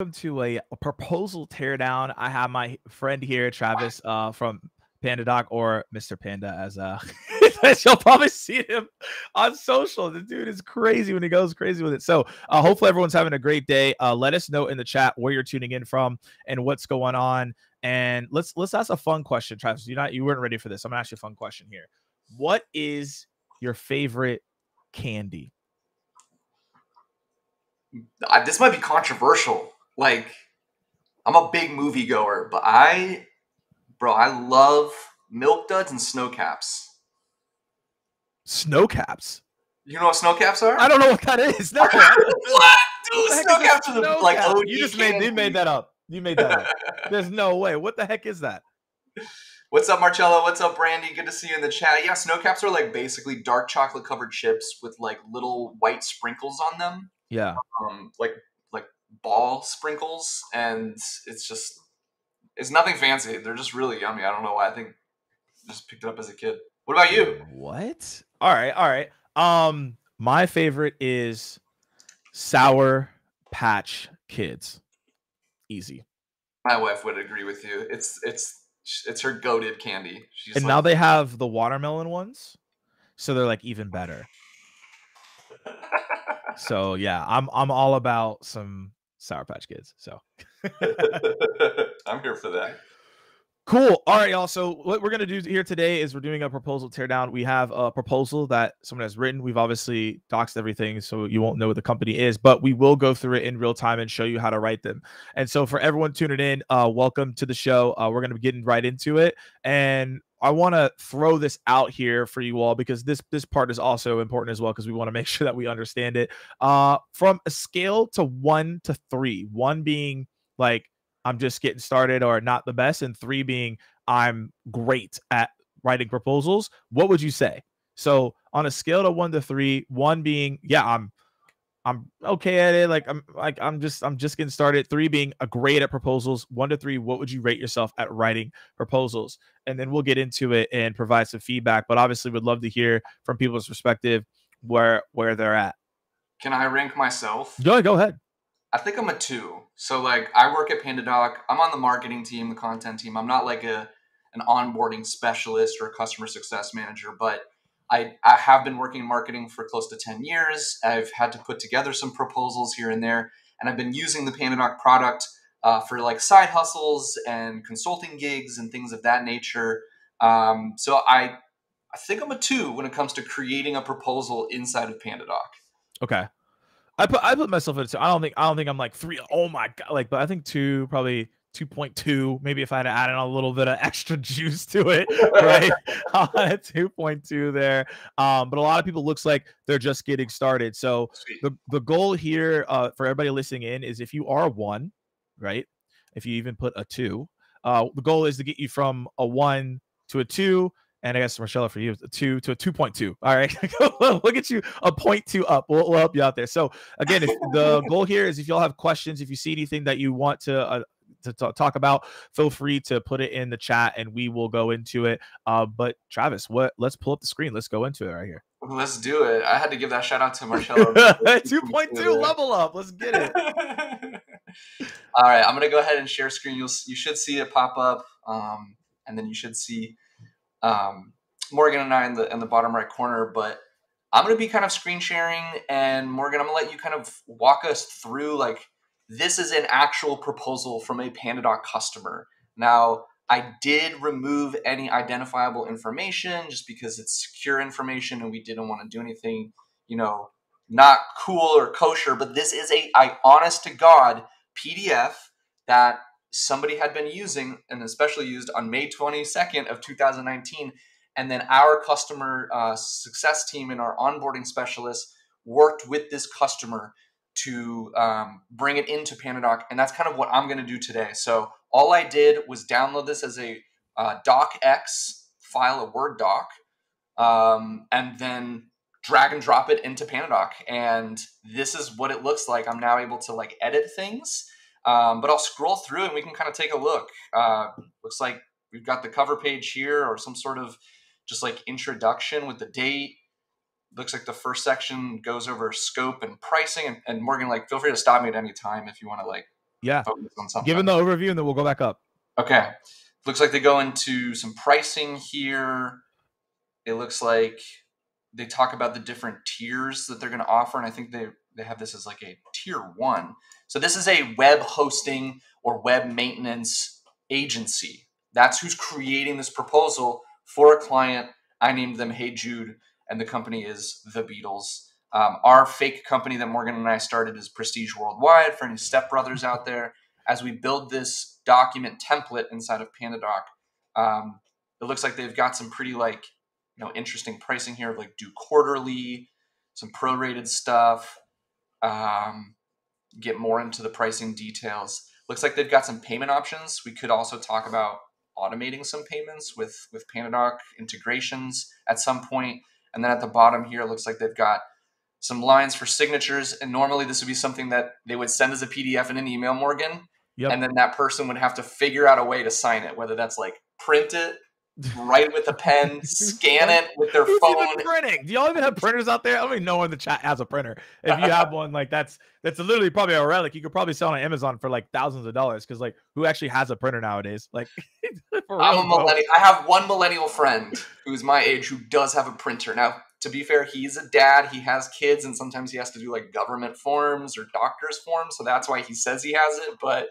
welcome to a, a proposal teardown. I have my friend here, Travis, uh, from PandaDoc or Mr. Panda, as uh, you'll probably see him on social. The dude is crazy when he goes crazy with it. So, uh, hopefully, everyone's having a great day. Uh, let us know in the chat where you're tuning in from and what's going on. And let's let's ask a fun question, Travis. You not you weren't ready for this. I'm gonna ask you a fun question here. What is your favorite candy? I, this might be controversial. Like, I'm a big movie goer, but I, bro, I love milk duds and snow caps. Snow caps. You know what snow caps are? I don't know what that is. No. what? Dude, snow caps are the like cap? OG You just made you made that up. You made that up. There's no way. What the heck is that? What's up, Marcello? What's up, Brandy? Good to see you in the chat. Yeah, snow caps are like basically dark chocolate covered chips with like little white sprinkles on them, Yeah. um, like ball sprinkles, and it's just it's nothing fancy. They're just really yummy. I don't know why. I think I just picked it up as a kid. What about you? What? All right, all right. Um, my favorite is Sour Patch Kids. Easy. My wife would agree with you. It's it's it's her goaded candy. She's And like, now they have the watermelon ones, so they're like even better. So yeah, I'm I'm all about some Sour Patch Kids. So I'm here for that. Cool. All right, y'all. So what we're gonna do here today is we're doing a proposal teardown. We have a proposal that someone has written. We've obviously doxed everything, so you won't know what the company is, but we will go through it in real time and show you how to write them. And so for everyone tuning in, uh, welcome to the show. Uh, we're gonna be getting right into it, and I want to throw this out here for you all because this this part is also important as well because we want to make sure that we understand it. Uh, from a scale to one to three, one being like I'm just getting started or not the best, and three being I'm great at writing proposals, what would you say? So on a scale to one to three, one being yeah, I'm I'm okay at it, like I'm like I'm just I'm just getting started. Three being a great at proposals. One to three, what would you rate yourself at writing proposals? And then we'll get into it and provide some feedback. But obviously, would love to hear from people's perspective where where they're at. Can I rank myself? Go go ahead. I think I'm a two. So like I work at PandaDoc. I'm on the marketing team, the content team. I'm not like a an onboarding specialist or a customer success manager, but I, I have been working in marketing for close to 10 years. I've had to put together some proposals here and there, and I've been using the PandaDoc product uh, for like side hustles and consulting gigs and things of that nature. Um, so I I think I'm a two when it comes to creating a proposal inside of PandaDoc. Okay. I put I put myself at two. I don't think I don't think I'm like three. Oh my god! Like, but I think two, probably two point two. Maybe if I had added a little bit of extra juice to it, right? at two point two there. Um, but a lot of people looks like they're just getting started. So Sweet. the the goal here, uh, for everybody listening in, is if you are a one, right? If you even put a two, uh, the goal is to get you from a one to a two. And I guess Marcella for you, a two to a two point two. All right, we'll get you a point two up. We'll, we'll help you out there. So again, if the goal here is if y'all have questions, if you see anything that you want to uh, to ta- talk about, feel free to put it in the chat and we will go into it. Uh, but Travis, what? Let's pull up the screen. Let's go into it right here. Let's do it. I had to give that shout out to Marcello. two point two level up. Let's get it. All right, I'm gonna go ahead and share screen. You'll you should see it pop up, um, and then you should see um, Morgan and I in the in the bottom right corner. But I'm gonna be kind of screen sharing, and Morgan, I'm gonna let you kind of walk us through like this is an actual proposal from a PandaDoc customer. Now, I did remove any identifiable information just because it's secure information, and we didn't want to do anything, you know, not cool or kosher. But this is a I honest to God PDF that somebody had been using and especially used on May 22nd of 2019 and then our customer uh, success team and our onboarding specialists worked with this customer to um, bring it into PandaDoc and that's kind of what I'm going to do today so all I did was download this as a uh, docx file a Word doc um, and then drag and drop it into PandaDoc and this is what it looks like I'm now able to like edit things um, but I'll scroll through and we can kind of take a look. Uh, looks like we've got the cover page here or some sort of just like introduction with the date. Looks like the first section goes over scope and pricing. And, and Morgan, like, feel free to stop me at any time if you want to like Yeah. Focus on something. Given the overview, and then we'll go back up. Okay. Looks like they go into some pricing here. It looks like they talk about the different tiers that they're going to offer, and I think they they have this as like a tier one. So this is a web hosting or web maintenance agency. That's who's creating this proposal for a client. I named them Hey Jude, and the company is The Beatles. Um, our fake company that Morgan and I started is Prestige Worldwide for any stepbrothers out there. As we build this document template inside of PandaDoc, um, it looks like they've got some pretty like you know interesting pricing here, of like do quarterly, some prorated stuff. Um, get more into the pricing details. Looks like they've got some payment options. We could also talk about automating some payments with with PandaDoc integrations at some point. And then at the bottom here, it looks like they've got some lines for signatures. And normally this would be something that they would send as a PDF in an email, Morgan. Yep. And then that person would have to figure out a way to sign it, whether that's like print it, write with a pen, scan it with their Who's phone. printing? Do y'all even have printers out there? I don't even know in the chat has a printer. If you have one, like that's that's literally probably a relic. You could probably sell on Amazon for like thousands of dollars because like who actually has a printer nowadays? Like I'm a millennial. I have one millennial friend who's my age who does have a printer. Now to be fair, he's a dad, he has kids, and sometimes he has to do like government forms or doctor's forms. So that's why he says he has it. But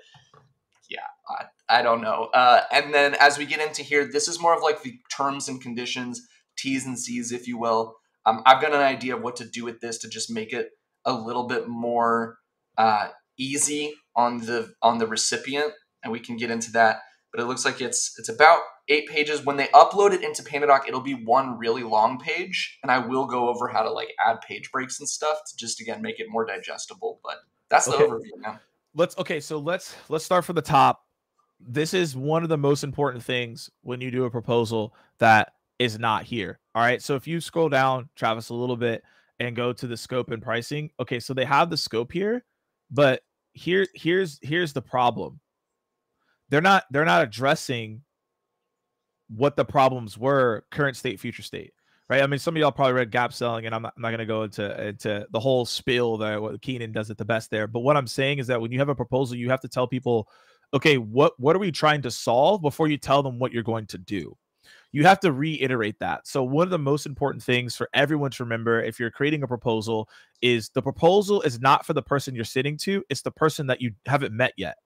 yeah, I, I don't know. Uh, and then as we get into here, this is more of like the terms and conditions, T's and C's, if you will. Um, I've got an idea of what to do with this to just make it a little bit more uh, easy on the on the recipient, and we can get into that. But it looks like it's it's about eight pages. When they upload it into PandaDoc, it'll be one really long page, and I will go over how to like add page breaks and stuff to just again make it more digestible. But that's the okay. overview now. Let's okay, so let's let's start from the top. This is one of the most important things when you do a proposal that is not here. All right. So if you scroll down, Travis, a little bit and go to the scope and pricing. Okay, so they have the scope here, but here here's here's the problem. They're not they're not addressing what the problems were current state future state right i mean some of y'all probably read gap selling and i'm not, I'm not going to go into into the whole spill that what keenan does it the best there but what i'm saying is that when you have a proposal you have to tell people okay what what are we trying to solve before you tell them what you're going to do? You have to reiterate that. So one of the most important things for everyone to remember if you're creating a proposal is the proposal is not for the person you're sitting to it's the person that you haven't met yet.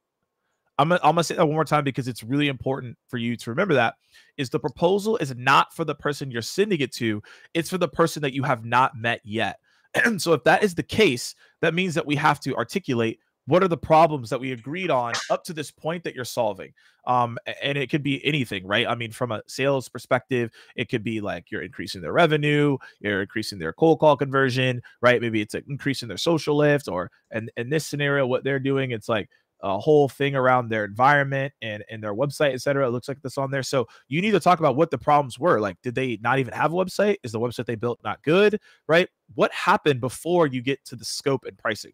I'm gonna, I'm gonna say that one more time because it's really important for you to remember that is the proposal is not for the person you're sending it to, it's for the person that you have not met yet. And so if that is the case, that means that we have to articulate what are the problems that we agreed on up to this point that you're solving um, and it could be anything right i mean from a sales perspective it could be like you're increasing their revenue you're increasing their cold call conversion right maybe it's increasing their social lift or and in this scenario what they're doing it's like a whole thing around their environment and, and their website, etc. It looks like this on there. So you need to talk about what the problems were. Like, did they not even have a website? Is the website they built not good? Right? What happened before you get to the scope and pricing?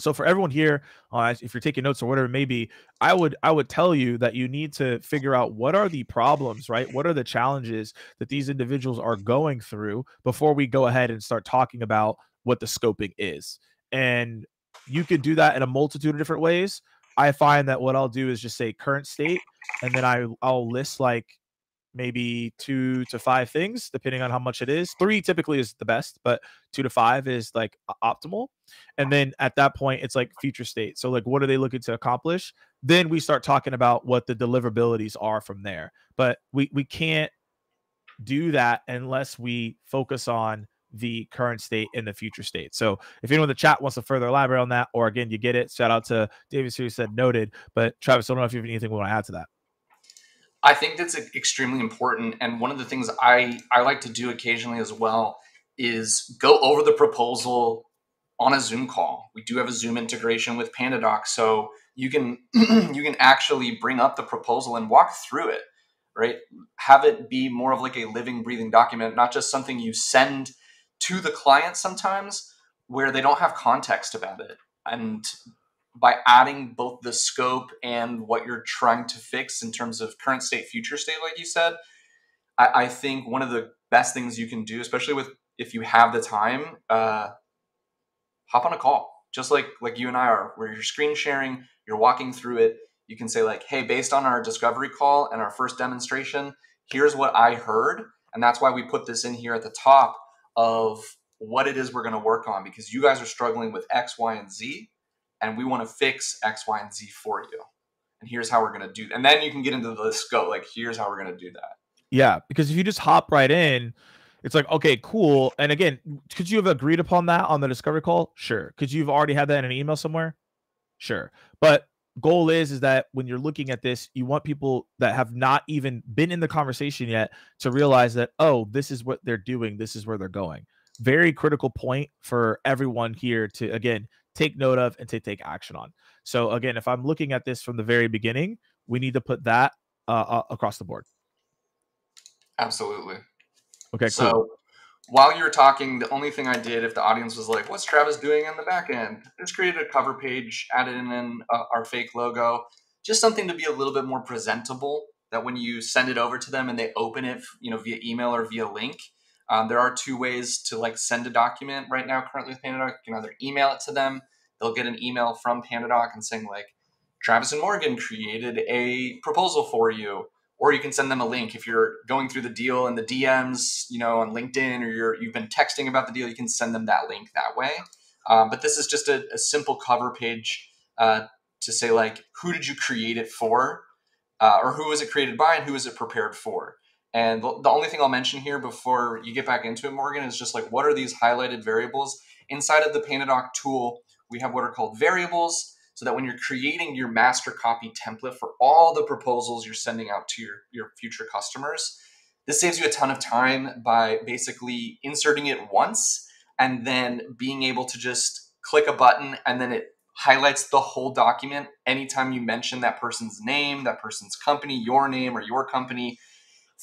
So for everyone here, uh, if you're taking notes or whatever it may be, I would I would tell you that you need to figure out what are the problems, right? What are the challenges that these individuals are going through before we go ahead and start talking about what the scoping is. And you could do that in a multitude of different ways. I find that what I'll do is just say current state, and then I I'll list like maybe two to five things depending on how much it is. Three typically is the best, but two to five is like optimal. And then at that point, it's like future state. So like, what are they looking to accomplish? Then we start talking about what the deliverabilities are from there. But we we can't do that unless we focus on the current state and the future state. So if anyone in the chat wants to further elaborate on that, or again, you get it, shout out to David who said noted. But Travis, I don't know if you have anything you want to add to that. I think that's extremely important. And one of the things I, I like to do occasionally as well is go over the proposal on a Zoom call. We do have a Zoom integration with PandaDoc, so you can you can actually bring up the proposal and walk through it, right? Have it be more of like a living, breathing document, not just something you send to the client sometimes where they don't have context about it. And by adding both the scope and what you're trying to fix in terms of current state, future state, like you said, I, I think one of the best things you can do, especially with if you have the time, uh, hop on a call. just like like you and I are, where you're screen sharing, you're walking through it. You can say like, "Hey, based on our discovery call and our first demonstration, here's what I heard," and that's why we put this in here at the top of what it is we're going to work on because you guys are struggling with X, Y, and Z, and we want to fix X, Y, and Z for you. And here's how we're going to do. that. And then you can get into the scope. Like, here's how we're going to do that. Yeah, because if you just hop right in, it's like okay, cool. And again, could you have agreed upon that on the discovery call? Sure. Could you have already had that in an email somewhere? Sure. But goal is is that when you're looking at this you want people that have not even been in the conversation yet to realize that oh this is what they're doing this is where they're going very critical point for everyone here to again take note of and to take action on so again if i'm looking at this from the very beginning we need to put that uh, uh across the board absolutely okay so cool while you were talking, the only thing I did, if the audience was like, "What's Travis doing in the back end?" I just created a cover page, added in uh, our fake logo, just something to be a little bit more presentable. That when you send it over to them and they open it, you know, via email or via link, um, there are two ways to like send a document right now. Currently with PandaDoc, you can either email it to them. They'll get an email from PandaDoc and saying like, "Travis and Morgan created a proposal for you." or you can send them a link if you're going through the deal in the DMs, you know, on LinkedIn, or you're you've been texting about the deal. You can send them that link that way. Um, but this is just a, a simple cover page uh, to say like, who did you create it for, uh, or who was it created by, and who was it prepared for. And the, only thing I'll mention here before you get back into it, Morgan, is just like what are these highlighted variables inside of the PandaDoc tool? We have what are called variables so that when you're creating your master copy template for all the proposals you're sending out to your, your future customers, this saves you a ton of time by basically inserting it once and then being able to just click a button and then it highlights the whole document anytime you mention that person's name, that person's company, your name, or your company.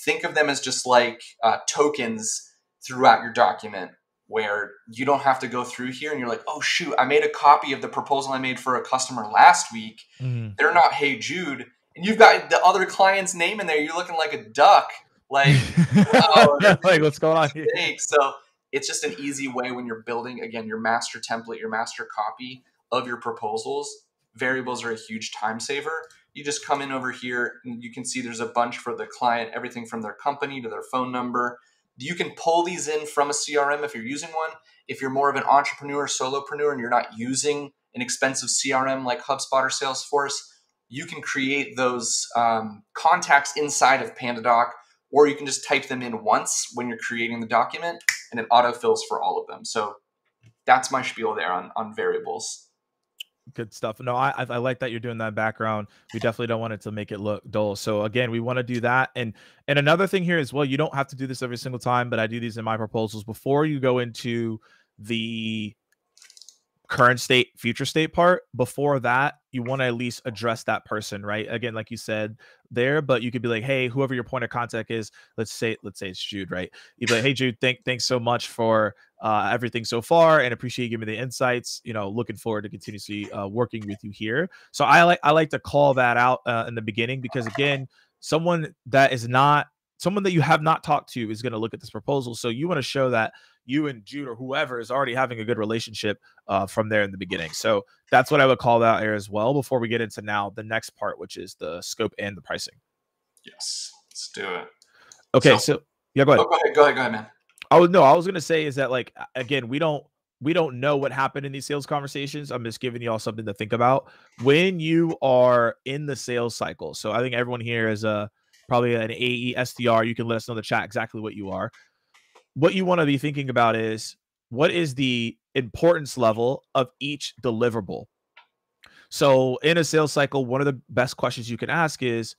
Think of them as just like uh, tokens throughout your document where you don't have to go through here and you're like, oh shoot, I made a copy of the proposal I made for a customer last week. Mm-hmm. They're not Hey Jude, and you've got the other client's name in there. You're looking like a duck. Like, oh, like what's going on here? So it's just an easy way when you're building again your master template, your master copy of your proposals. Variables are a huge time saver. You just come in over here and you can see there's a bunch for the client, everything from their company to their phone number you can pull these in from a CRM if you're using one. If you're more of an entrepreneur, solopreneur, and you're not using an expensive CRM like HubSpot or Salesforce, you can create those um, contacts inside of PandaDoc, or you can just type them in once when you're creating the document, and it autofills for all of them. So that's my spiel there on, on variables good stuff. No, I I like that you're doing that background. We definitely don't want it to make it look dull. So again, we want to do that. And and another thing here as well, you don't have to do this every single time, but I do these in my proposals before you go into the current state, future state part. Before that, you want to at least address that person, right? Again, like you said there, but you could be like, hey, whoever your point of contact is, let's say, let's say it's Jude, right? You'd be like, hey, Jude, thank, thanks so much for uh, everything so far, and appreciate you giving me the insights. You know, looking forward to continuously uh, working with you here. So I like I like to call that out uh, in the beginning because again, someone that is not someone that you have not talked to is going to look at this proposal. So you want to show that you and Jude or whoever is already having a good relationship uh, from there in the beginning. So that's what I would call that here as well before we get into now the next part, which is the scope and the pricing. Yes, let's do it. Okay, so, so yeah, go ahead. Oh, go ahead, go ahead, go ahead, man. I was no, I was gonna say is that like again, we don't we don't know what happened in these sales conversations. I'm just giving you all something to think about when you are in the sales cycle. So I think everyone here is a probably an AE SDR. You can let us know in the chat exactly what you are what you want to be thinking about is what is the importance level of each deliverable. So in a sales cycle, one of the best questions you can ask is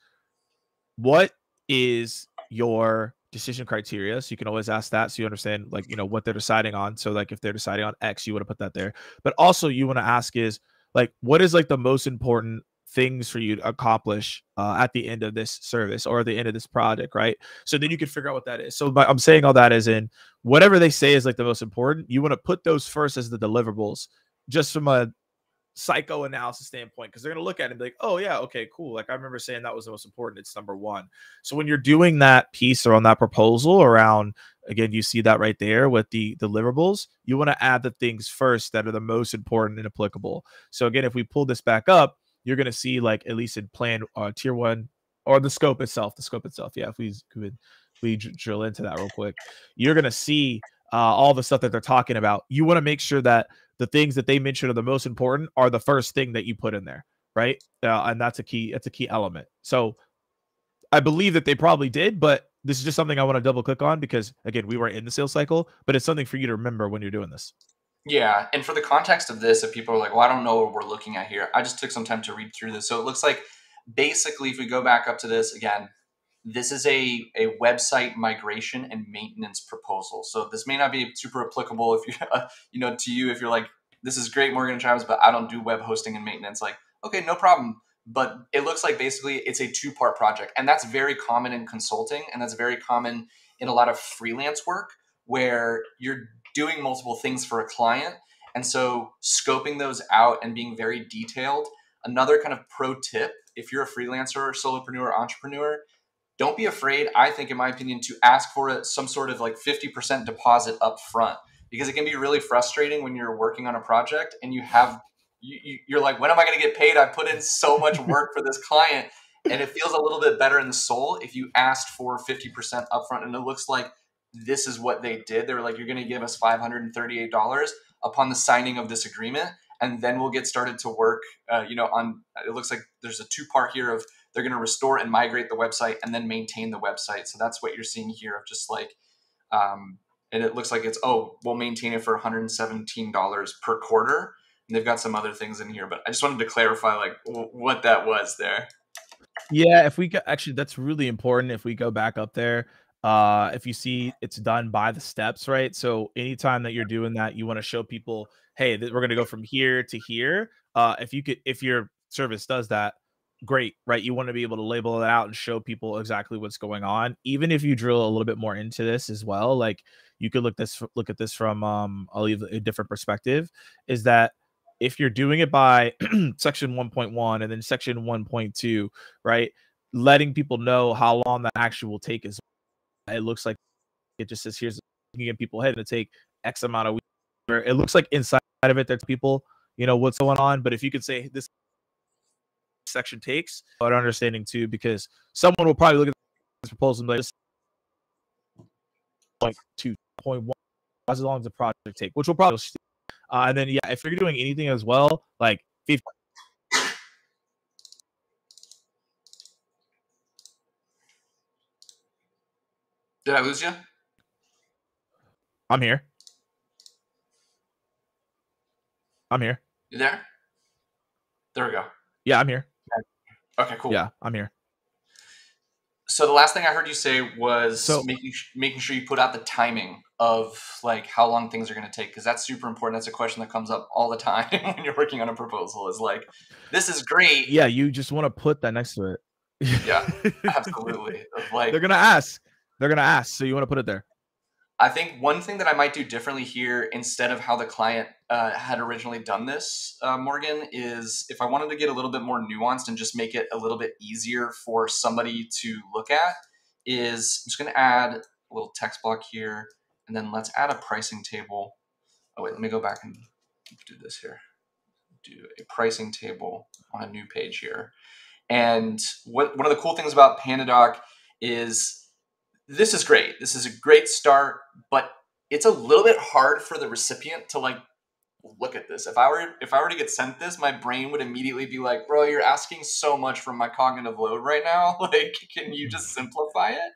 what is your decision criteria? So you can always ask that so you understand like, you know, what they're deciding on. So like if they're deciding on X, you want to put that there. But also you want to ask is like what is like the most important things for you to accomplish uh, at the end of this service or the end of this project, right? So then you can figure out what that is. So I'm saying all that as in whatever they say is like the most important, you want to put those first as the deliverables, just from a psychoanalysis standpoint because they're going to look at it and be like, oh, yeah, okay, cool. Like I remember saying that was the most important. It's number one. So when you're doing that piece or on that proposal around, again, you see that right there with the deliverables, you want to add the things first that are the most important and applicable. So again, if we pull this back up, you're going to see like at least in plan uh, tier one or the scope itself, the scope itself. Yeah, if we could we drill into that real quick, you're going to see uh, all the stuff that they're talking about. You want to make sure that the things that they mention are the most important are the first thing that you put in there, right? Uh, and that's a key. That's a key element. So I believe that they probably did, but this is just something I want to double click on because again, we were in the sales cycle, but it's something for you to remember when you're doing this. Yeah, and for the context of this, if people are like, "Well, I don't know what we're looking at here," I just took some time to read through this. So it looks like basically, if we go back up to this again, this is a, a website migration and maintenance proposal. So this may not be super applicable if you uh, you know to you if you're like this is great Morgan and Travis, but I don't do web hosting and maintenance. Like okay, no problem. But it looks like basically it's a two part project, and that's very common in consulting, and that's very common in a lot of freelance work where you're doing multiple things for a client, and so scoping those out and being very detailed. Another kind of pro tip if you're a freelancer, or solopreneur, entrepreneur don't be afraid i think in my opinion to ask for a, some sort of like 50% deposit up front because it can be really frustrating when you're working on a project and you have you, you're like when am i going to get paid i put in so much work for this client and it feels a little bit better in the soul if you asked for 50% upfront and it looks like this is what they did they were like you're going to give us $538 upon the signing of this agreement and then we'll get started to work uh, you know on it looks like there's a two part here of they're going to restore and migrate the website and then maintain the website. So that's what you're seeing here of just like, um, and it looks like it's, oh, we'll maintain it for $117 per quarter. And they've got some other things in here, but I just wanted to clarify like w- what that was there. Yeah, if we go, actually, that's really important. If we go back up there, uh, if you see it's done by the steps, right? So anytime that you're doing that, you want to show people, hey, th- we're going to go from here to here. Uh, if you could, if your service does that, great, right? You want to be able to label it out and show people exactly what's going on. Even if you drill a little bit more into this as well, like you could look this look at this from um I'll leave a different perspective. Is that if you're doing it by section 1.1 and then section 1.2, right? Letting people know how long that actually will take is it looks like it just says here's you can get people ahead to take X amount of weeks. It looks like inside of it, there's people, you know, what's going on. But if you could say this section takes, but understanding too, because someone will probably look at this proposal and be like, two point one, as long as the project take, which will probably, uh, and then yeah, if you're doing anything as well, like 50. Did I lose you? I'm here. I'm here. You there? There we go. Yeah, I'm here. Okay, cool. Yeah, I'm here. So the last thing I heard you say was So- making making sure you put out the timing of like how long things are going to take because that's super important. That's a question that comes up all the time when you're working on a proposal. Is like, this is great. Yeah, you just want to put that next to it. Yeah, Absolutely. Like, They're gonna ask. They're gonna ask, so you want to put it there. I think one thing that I might do differently here, instead of how the client uh, had originally done this, uh, Morgan, is if I wanted to get a little bit more nuanced and just make it a little bit easier for somebody to look at, is I'm just going to add a little text block here, and then let's add a pricing table. Oh wait, let me go back and do this here. Do a pricing table on a new page here. And what one of the cool things about PandaDoc is this is great. This is a great start, but it's a little bit hard for the recipient to like look at this. If I were if I were to get sent this, my brain would immediately be like, "Bro, you're asking so much from my cognitive load right now. Like, can you just simplify it?"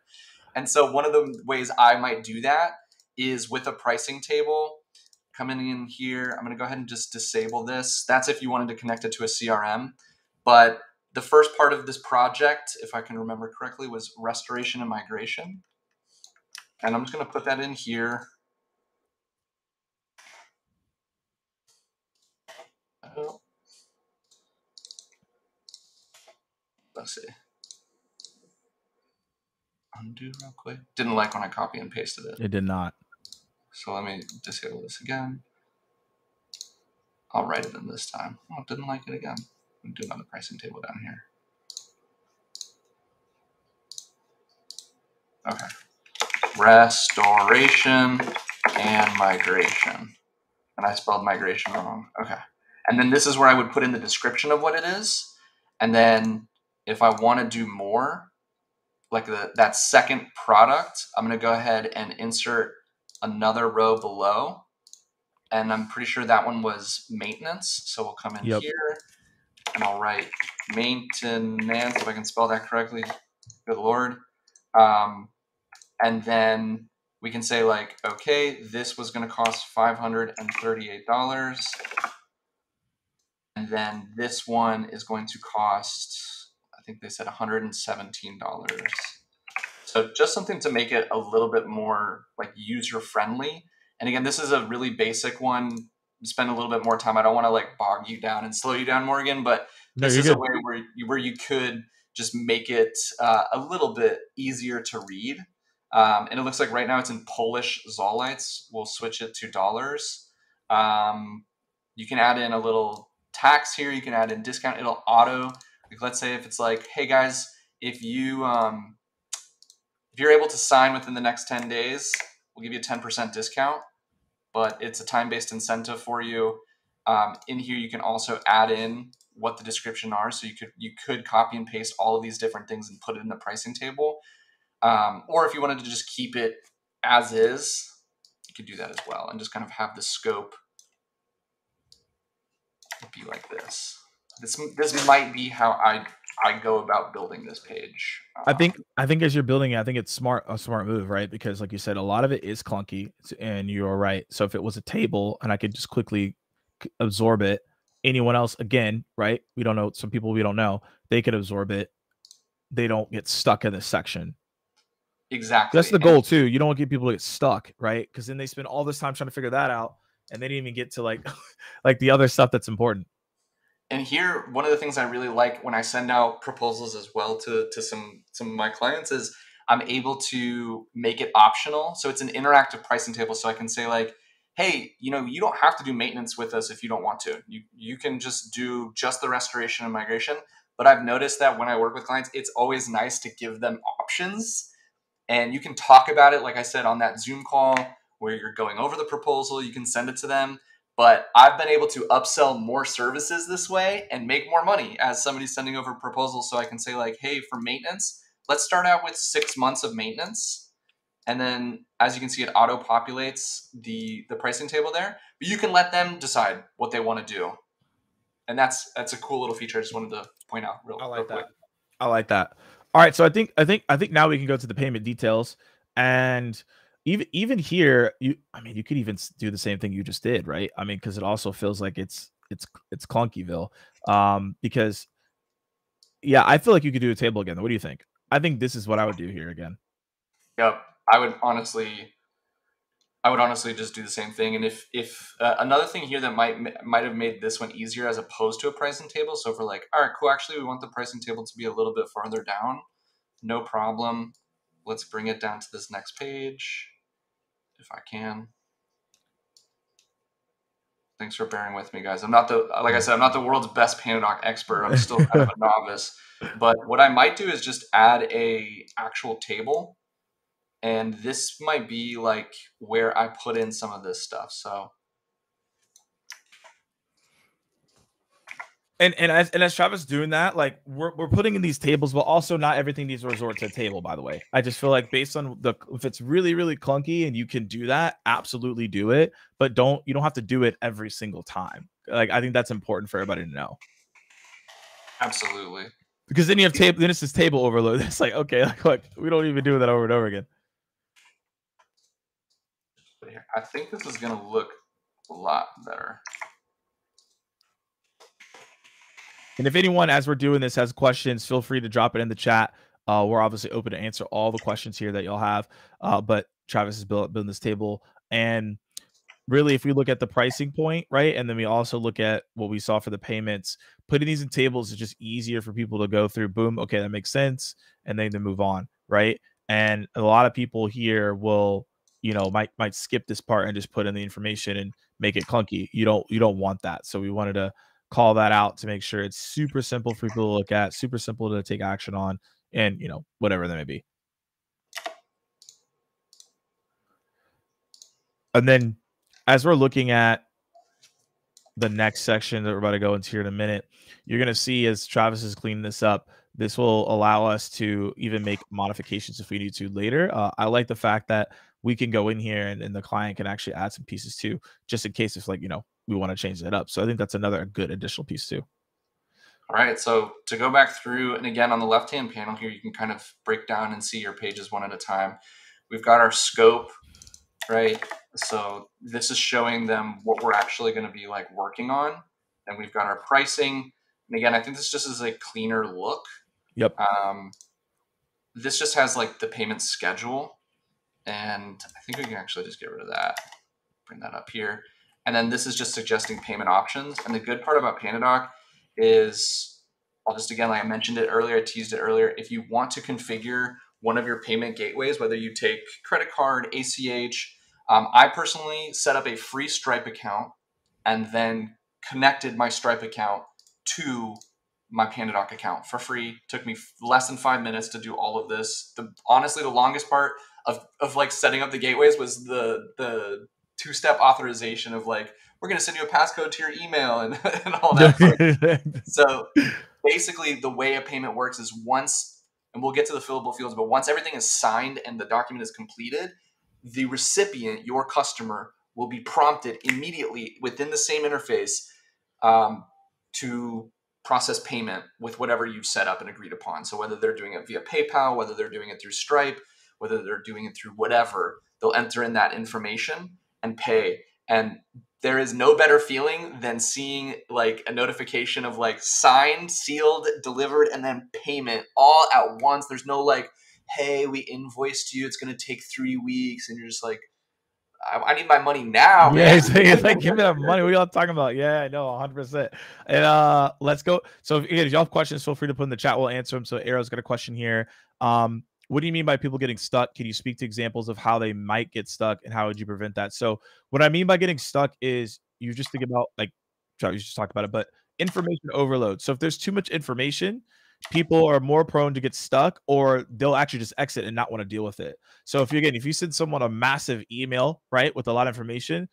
And so one of the ways I might do that is with a pricing table coming in here. I'm going to go ahead and just disable this. That's if you wanted to connect it to a CRM. But the first part of this project, if I can remember correctly, was restoration and migration. And I'm just going to put that in here. Oh. Let's see. Undo real quick. Didn't like when I copy and pasted it. It did not. So let me disable this again. I'll write it in this time. Oh, didn't like it again. I'm another pricing table down here. Okay. Restoration and migration. And I spelled migration wrong. Okay. And then this is where I would put in the description of what it is. And then if I want to do more, like the, that second product, I'm going to go ahead and insert another row below. And I'm pretty sure that one was maintenance. So we'll come in yep. here and I'll write maintenance, if I can spell that correctly. Good Lord. Um, and then we can say like, okay, this was going to cost $538. And then this one is going to cost, I think they said $117. So just something to make it a little bit more like user friendly. And again, this is a really basic one. Spend a little bit more time. I don't want to like bog you down and slow you down, Morgan, but no, this is good. a way where you, where you could just make it uh, a little bit easier to read. Um, and it looks like right now it's in Polish zlotys. We'll switch it to dollars. Um, you can add in a little tax here. You can add in discount. It'll auto. Like let's say if it's like, hey guys, if you um, if you're able to sign within the next 10 days, we'll give you a 10% discount. But it's a time-based incentive for you. Um, in here, you can also add in what the description are. So you could you could copy and paste all of these different things and put it in the pricing table. Um, or if you wanted to just keep it as is, you could do that as well and just kind of have the scope be like this. This this might be how I I go about building this page. I um, think I think as you're building it, I think it's smart a smart move, right? Because like you said, a lot of it is clunky, and you're right. So if it was a table and I could just quickly absorb it, anyone else again, right? We don't know. Some people we don't know. They could absorb it. They don't get stuck in this section. Exactly. That's the goal and, too. You don't want to get people to get stuck, right? Because then they spend all this time trying to figure that out, and they didn't even get to like, like the other stuff that's important. And here, one of the things I really like when I send out proposals as well to to some some of my clients is I'm able to make it optional. So it's an interactive pricing table. So I can say like, hey, you know, you don't have to do maintenance with us if you don't want to. You you can just do just the restoration and migration. But I've noticed that when I work with clients, it's always nice to give them options and you can talk about it, like I said, on that Zoom call where you're going over the proposal. You can send it to them. But I've been able to upsell more services this way and make more money as somebody's sending over proposals. So I can say, like, hey, for maintenance, let's start out with six months of maintenance. And then as you can see, it auto populates the, the pricing table there. But you can let them decide what they want to do. And that's that's a cool little feature. I just wanted to point out real, I like real that. quick. I like that. All right, so I think I think I think now we can go to the payment details, and even even here, you I mean you could even do the same thing you just did, right? I mean, because it also feels like it's it's it's clunkyville, um, because yeah, I feel like you could do a table again. What do you think? I think this is what I would do here again. Yep, I would honestly, I would honestly just do the same thing. And if if uh, another thing here that might might have made this one easier as opposed to a pricing table. So if we're like, all right, cool. Actually, we want the pricing table to be a little bit farther down. No problem. Let's bring it down to this next page, if I can. Thanks for bearing with me, guys. I'm not the like I said, I'm not the world's best PandaDoc expert. I'm still kind of a novice. But what I might do is just add a actual table and this might be like where I put in some of this stuff. So and and as and as Travis doing that, like we're we're putting in these tables, but also not everything needs to resort to a table. By the way, I just feel like based on the if it's really really clunky and you can do that, absolutely do it. But don't you don't have to do it every single time. Like I think that's important for everybody to know. Absolutely. Because then you have table, then it's this table overload. It's like okay, like look, we don't even do that over and over again. I think this is going to look a lot better. And if anyone, as we're doing this, has questions, feel free to drop it in the chat. Uh, we're obviously open to answer all the questions here that you'll have. Uh, but Travis is build, building this table. And really, if we look at the pricing point, right? And then we also look at what we saw for the payments, putting these in tables is just easier for people to go through. Boom. Okay, that makes sense. And then to move on, right? And a lot of people here will you know might might skip this part and just put in the information and make it clunky. You don't you don't want that. So we wanted to call that out to make sure it's super simple for people to look at, super simple to take action on, and you know whatever that may be. And then as we're looking at the next section that we're about to go into here in a minute, you're going to see as Travis is cleaning this up, this will allow us to even make modifications if we need to later. Uh, I like the fact that we can go in here and, and the client can actually add some pieces too, just in case if like, you know, we want to change that up. So I think that's another good additional piece too. All right. So to go back through, and again, on the left hand panel here, you can kind of break down and see your pages one at a time. We've got our scope, right? So this is showing them what we're actually going to be like working on. And we've got our pricing. And again, I think this just is a cleaner look. Yep. Um, this just has like the payment schedule. And I think we can actually just get rid of that. Bring that up here. And then this is just suggesting payment options. And the good part about PandaDoc is, I'll just again, like I mentioned it earlier, I teased it earlier. If you want to configure one of your payment gateways, whether you take credit card, ACH, um, I personally set up a free Stripe account and then connected my Stripe account to my PandaDoc account for free. Took me less than five minutes to do all of this. The honestly, the longest part of, of like setting up the gateways was the the two step authorization of like we're going to send you a passcode to your email and, and all that. so basically, the way a payment works is once, and we'll get to the fillable fields, but once everything is signed and the document is completed, the recipient, your customer, will be prompted immediately within the same interface um, to process payment with whatever you've set up and agreed upon. So whether they're doing it via PayPal, whether they're doing it through Stripe, whether they're doing it through whatever, they'll enter in that information and pay. And there is no better feeling than seeing like a notification of like signed, sealed, delivered, and then payment all at once. There's no like, hey, we invoiced you. It's going to take three weeks. And you're just like, I, I need my money now. Yeah, he's, he's like, give me that money. What are y'all talking about? Yeah, I know, 100%. And uh, let's go. So, again, if y'all have questions, feel free to put in the chat. We'll answer them. So, Arrow's got a question here. Um, what do you mean by people getting stuck? Can you speak to examples of how they might get stuck and how would you prevent that? So, what I mean by getting stuck is you just think about like, you just talked about it, but information overload. So, if there's too much information, people are more prone to get stuck or they'll actually just exit and not want to deal with it. So if you again, if you send someone a massive email, right, with a lot of information,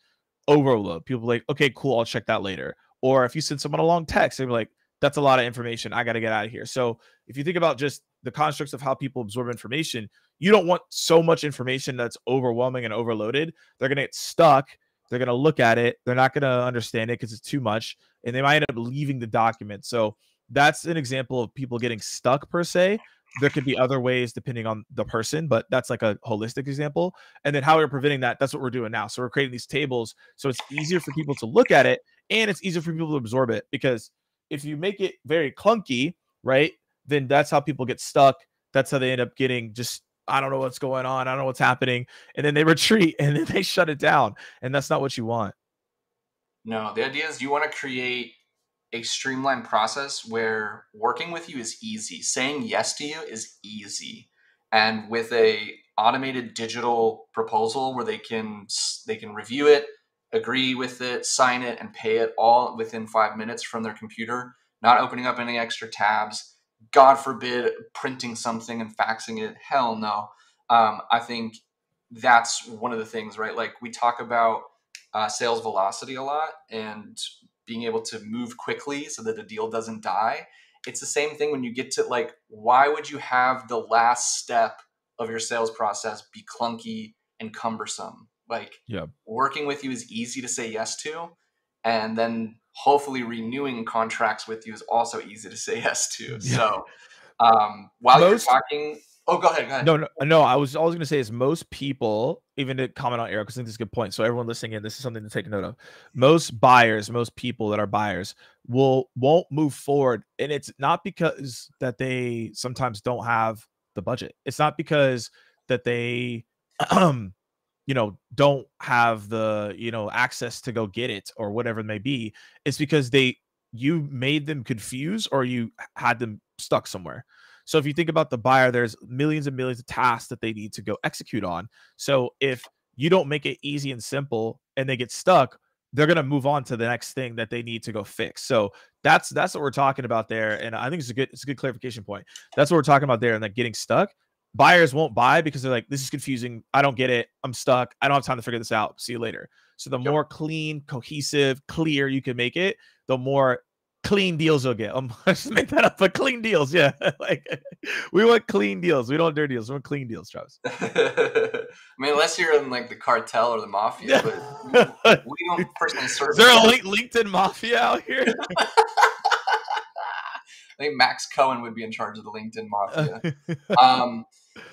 overload. People like, okay, cool, I'll check that later. Or if you send someone a long text, they're like, that's a lot of information. I got to get out of here. So if you think about just the constructs of how people absorb information, you don't want so much information that's overwhelming and overloaded. They're going to get stuck. They're going to look at it. They're not going to understand it because it's too much. And they might end up leaving the document. So that's an example of people getting stuck per se. There could be other ways depending on the person, but that's like a holistic example. And then how we're preventing that, that's what we're doing now. So we're creating these tables so it's easier for people to look at it and it's easier for people to absorb it because if you make it very clunky, right, then that's how people get stuck. That's how they end up getting just I don't know what's going on. I don't know what's happening. And then they retreat and then they shut it down. And that's not what you want. No, the idea is you want to create a streamlined process where working with you is easy saying yes to you is easy and with a automated digital proposal where they can they can review it agree with it sign it and pay it all within five minutes from their computer not opening up any extra tabs god forbid printing something and faxing it hell no um, i think that's one of the things right like we talk about uh, sales velocity a lot and being able to move quickly so that a deal doesn't die. It's the same thing when you get to like, why would you have the last step of your sales process be clunky and cumbersome? Like, yeah. working with you is easy to say yes to. And then hopefully renewing contracts with you is also easy to say yes to. Yeah. So, um, while Most, you're talking, Oh, go ahead. Go ahead. No, no, no. I was always going to say is most people, even to comment on Eric, because I think this is a good point. So everyone listening in, this is something to take note of. Most buyers, most people that are buyers, will won't move forward, and it's not because that they sometimes don't have the budget. It's not because that they, um, you know, don't have the you know access to go get it or whatever it may be. It's because they you made them confused or you had them stuck somewhere. So if you think about the buyer, there's millions and millions of tasks that they need to go execute on. So if you don't make it easy and simple and they get stuck, they're gonna move on to the next thing that they need to go fix. So that's that's what we're talking about there, and I think it's a good it's a good clarification point. That's what we're talking about there, and like getting stuck. Buyers won't buy because they're like, this is confusing. I don't get it. I'm stuck. I don't have time to figure this out. See you later. So the yep. more clean, cohesive, clear you can make it, the more clean deals you'll get. Um, just make that up, but clean deals, yeah. like we want clean deals. We don't want dirty deals. We want clean deals, Travis. I mean, unless you're in like the cartel or the mafia, but we, we don't personally serve. Is there a LinkedIn mafia out here? I think Max Cohen would be in charge of the LinkedIn mafia. um,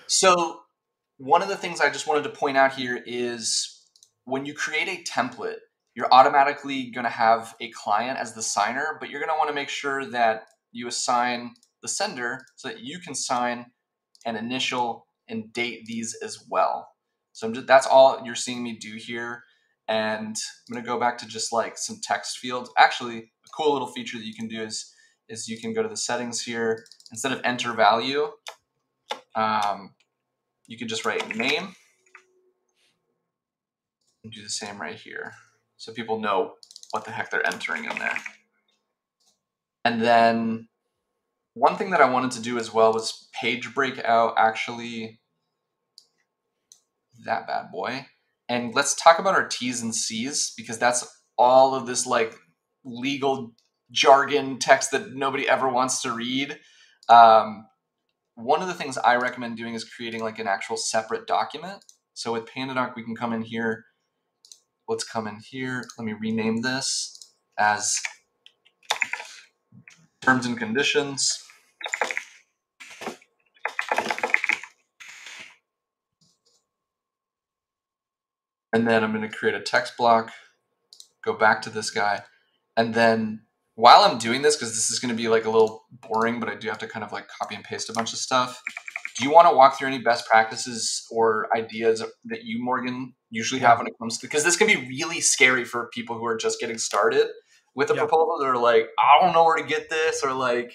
so one of the things I just wanted to point out here is when you create a template you're automatically going to have a client as the signer, but you're going to want to make sure that you assign the sender so that you can sign and initial and date these as well. So just, that's all you're seeing me do here. And I'm going to go back to just like some text fields. Actually, a cool little feature that you can do is, is you can go to the settings here. Instead of enter value, um, you can just write name and do the same right here so people know what the heck they're entering in there. And then one thing that I wanted to do as well was page breakout actually that bad boy. And let's talk about our T's and C's because that's all of this like legal jargon text that nobody ever wants to read. Um, one of the things I recommend doing is creating like an actual separate document. So with PandaDoc, we can come in here let's come in here. Let me rename this as terms and conditions. And then I'm going to create a text block, go back to this guy. And then while I'm doing this, because this is going to be like a little boring, but I do have to kind of like copy and paste a bunch of stuff. Do you want to walk through any best practices or ideas that you, Morgan, usually have when it comes to because this can be really scary for people who are just getting started with a yeah. proposal. They're like, I don't know where to get this, or like,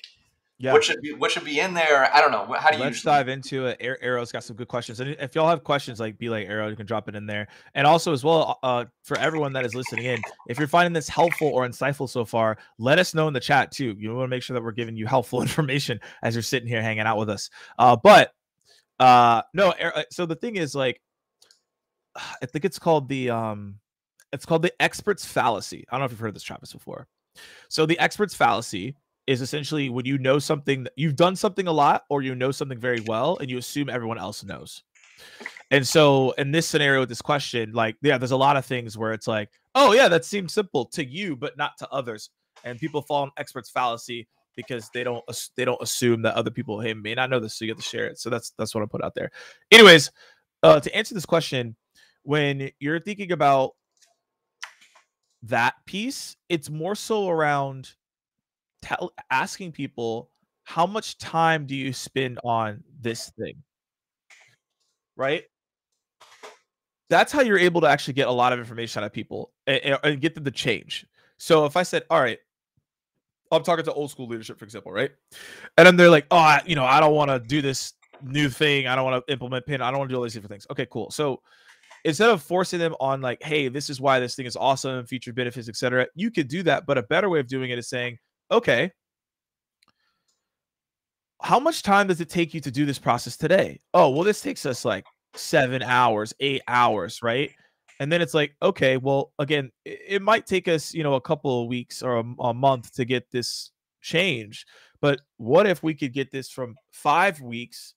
yeah. what should be what should be in there? I don't know. How do you? Let's usually... dive into it. Arrow's got some good questions, and if y'all have questions, like be like Arrow, you can drop it in there. And also as well, uh, for everyone that is listening in, if you're finding this helpful or insightful so far, let us know in the chat too. You want to make sure that we're giving you helpful information as you're sitting here hanging out with us. Uh, but uh, no, uh, so the thing is like I think it's called the um it's called the expert's fallacy. I don't know if you've heard this Travis before. So the expert's fallacy is essentially when you know something that you've done something a lot or you know something very well and you assume everyone else knows. And so in this scenario with this question, like yeah, there's a lot of things where it's like, oh yeah, that seems simple to you, but not to others. And people fall on expert's fallacy because they don't they don't assume that other people hey may not know this, so you get to share it. So that's that's what I put out there. Anyways, uh, to answer this question, when you're thinking about that piece, it's more so around tell, asking people how much time do you spend on this thing? Right? That's how you're able to actually get a lot of information out of people and, and get them to change. So if I said, all right, I'm talking to old school leadership, for example, right? And then they're like, oh, I, you know, I don't want to do this new thing. I don't want to implement pin. I don't want to do all these different things. Okay, cool. So instead of forcing them on like, hey, this is why this thing is awesome, feature benefits, etc., you could do that. But a better way of doing it is saying, okay, how much time does it take you to do this process today? Oh, well, this takes us like seven hours, eight hours, right? And then it's like, okay, well, again, it, it might take us, you know, a couple of weeks or a, a month to get this change. But what if we could get this from five weeks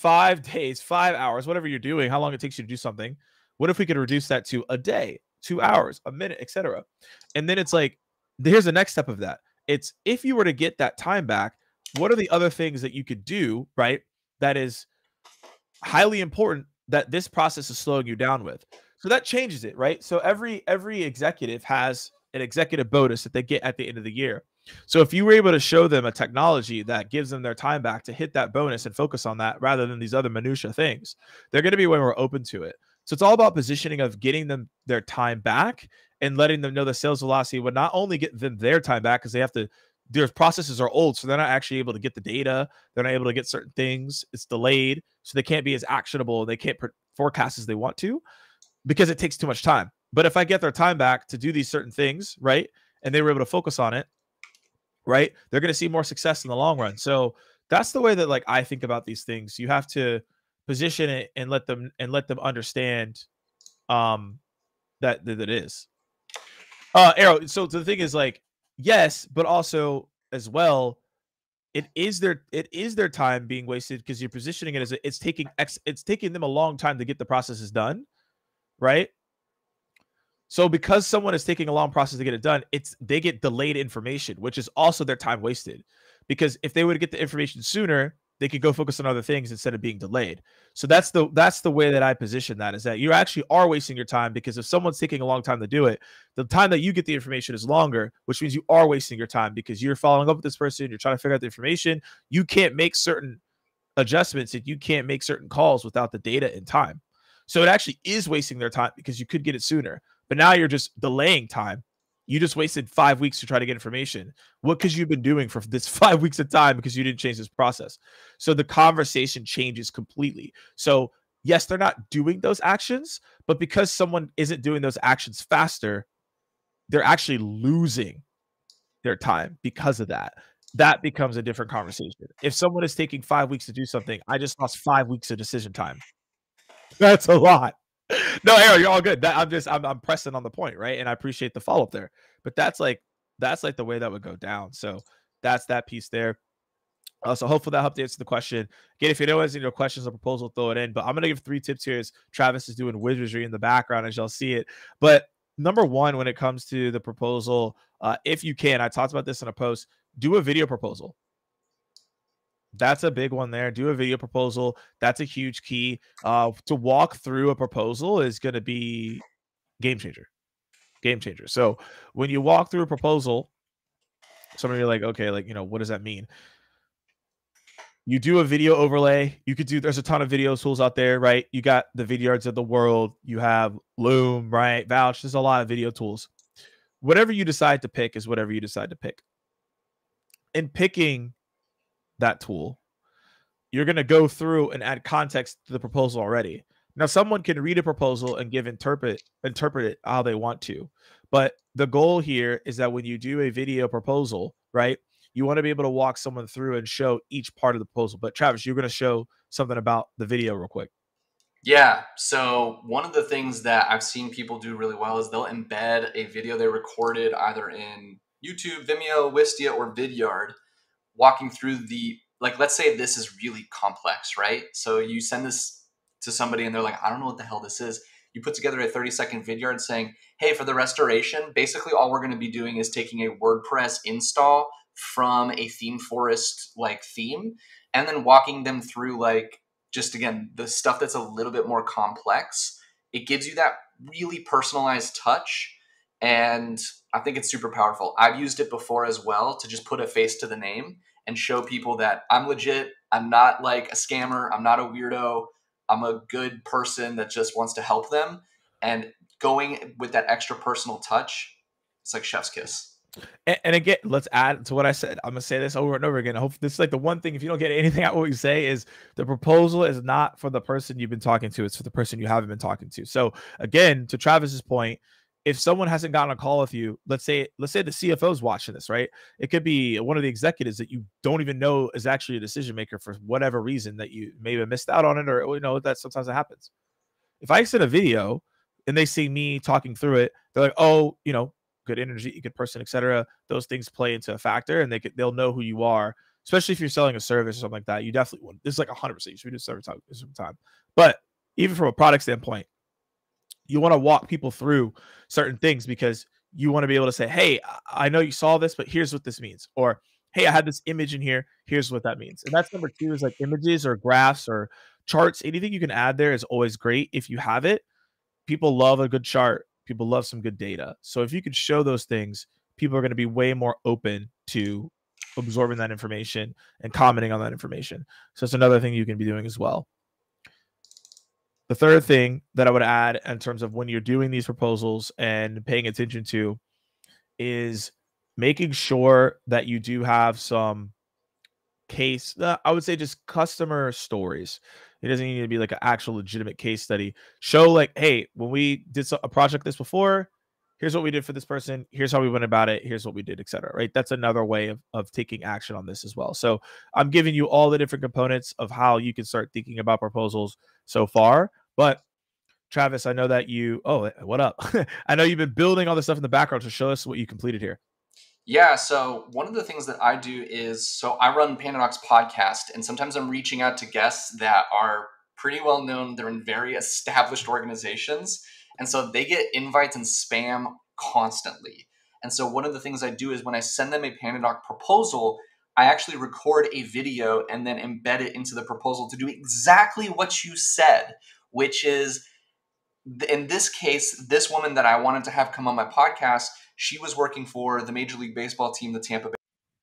five days, five hours, whatever you're doing, how long it takes you to do something. What if we could reduce that to a day, two hours, a minute, etc. And then it's like, here's the next step of that. It's if you were to get that time back, what are the other things that you could do, right? That is highly important that this process is slowing you down with. So that changes it, right? So every every executive has an executive bonus that they get at the end of the year. So if you were able to show them a technology that gives them their time back to hit that bonus and focus on that rather than these other minutia things, they're going to be way more open to it. So it's all about positioning of getting them their time back and letting them know the sales velocity would not only get them their time back because they have to their processes are old, so they're not actually able to get the data. They're not able to get certain things. It's delayed, so they can't be as actionable. They can't forecast as they want to because it takes too much time. But if I get their time back to do these certain things, right, and they were able to focus on it, right, they're going to see more success in the long run. So that's the way that like I think about these things. You have to position it and let them and let them understand um that that it is. Uh Arrow, so the thing is like yes, but also as well it is their it is their time being wasted because you're positioning it as a, it's taking ex, it's taking them a long time to get the processes done, right? So because someone is taking a long process to get it done, it's they get delayed information, which is also their time wasted. Because if they would get the information sooner, they could go focus on other things instead of being delayed. So that's the that's the way that I position that is that you actually are wasting your time because if someone's taking a long time to do it, the time that you get the information is longer, which means you are wasting your time because you're following up with this person, you're trying to figure out the information. You can't make certain adjustments and you can't make certain calls without the data and time. So it actually is wasting their time because you could get it sooner. But now you're just delaying time you just wasted five weeks to try to get information. What could you've been doing for this five weeks of time because you didn't change this process? So the conversation changes completely. So yes, they're not doing those actions, but because someone isn't doing those actions faster, they're actually losing their time because of that. That becomes a different conversation. If someone is taking five weeks to do something, I just lost five weeks of decision time. That's a lot no, Aaron, you're all good. That, I'm just I'm, I'm pressing on the point, right? And I appreciate the follow up there. But that's like that's like the way that would go down. So that's that piece there. Uh, so hopefully that helped answer the question. Again, if you know any questions or proposal, throw it in. But I'm gonna give three tips here as Travis is doing wizardry in the background as y'all see it. But number one, when it comes to the proposal, uh, if you can, I talked about this in a post, do a video proposal. That's a big one there. Do a video proposal. That's a huge key. Uh, to walk through a proposal is going to be game changer. Game changer. So when you walk through a proposal, some of you are like, okay, like, you know, what does that mean? You do a video overlay. You could do, there's a ton of video tools out there, right? You got the Vidyards of the world. You have Loom, right? Vouch. There's a lot of video tools. Whatever you decide to pick is whatever you decide to pick. In picking that tool, you're going to go through and add context to the proposal already. Now, someone can read a proposal and give interpret interpret it how they want to, but the goal here is that when you do a video proposal, right, you want to be able to walk someone through and show each part of the proposal. But Travis, you're going to show something about the video real quick. Yeah. So one of the things that I've seen people do really well is they'll embed a video they recorded either in YouTube, Vimeo, Wistia, or Vidyard walking through the like let's say this is really complex right? So you send this to somebody and they're like i don't know what the hell this is. You put together a 30 second video and saying hey for the restoration basically all we're going to be doing is taking a wordpress install from a ThemeForest like theme and then walking them through like just again the stuff that's a little bit more complex. It gives you that really personalized touch and i think it's super powerful. I've used it before as well to just put a face to the name and show people that I'm legit. I'm not like a scammer. I'm not a weirdo. I'm a good person that just wants to help them. And going with that extra personal touch, it's like chef's kiss. And, and, again, let's add to what I said. I'm gonna say this over and over again. I hope this is like the one thing. If you don't get anything out what you say, is the proposal is not for the person you've been talking to. It's for the person you haven't been talking to. So again, to Travis's point, if someone hasn't gotten a call with you, let's say let's say the CFO is watching this, right? It could be one of the executives that you don't even know is actually a decision maker for whatever reason that you maybe missed out on it, or you know that sometimes it happens. If I send a video and they see me talking through it, they're like, "Oh, you know, good energy, good person, etc." Those things play into a factor, and they could, they'll know who you are, especially if you're selling a service or something like that. You definitely want this is like 100. percent You should do this every time, time. But even from a product standpoint, you want to walk people through certain things because you want to be able to say, "Hey, I know you saw this, but here's what this means," or "Hey, I had this image in here. Here's what that means." And that's number two is like images or graphs or charts. Anything you can add there is always great if you have it. People love a good chart. People love some good data. So if you could show those things, people are going to be way more open to absorbing that information and commenting on that information. So it's another thing you can be doing as well. The third thing that I would add in terms of when you're doing these proposals and paying attention to is making sure that you do have some case. Uh, I would say just customer stories. It doesn't need to be like an actual legitimate case study. Show like, hey, when we did a project this before, here's what we did for this person. Here's how we went about it. Here's what we did, etc. Right? That's another way of of taking action on this as well. So I'm giving you all the different components of how you can start thinking about proposals so far. But Travis, I know that you. Oh, what up? I know you've been building all this stuff in the background to show us what you completed here. Yeah, so one of the things that I do is so I run PandaDoc's podcast, and sometimes I'm reaching out to guests that are pretty well known. They're in very established organizations, and so they get invites and spam constantly. And so one of the things I do is when I send them a PandaDoc proposal, I actually record a video and then embed it into the proposal to do exactly what you said, which is in this case, this woman that I wanted to have come on my podcast she was working for the Major League Baseball team, the Tampa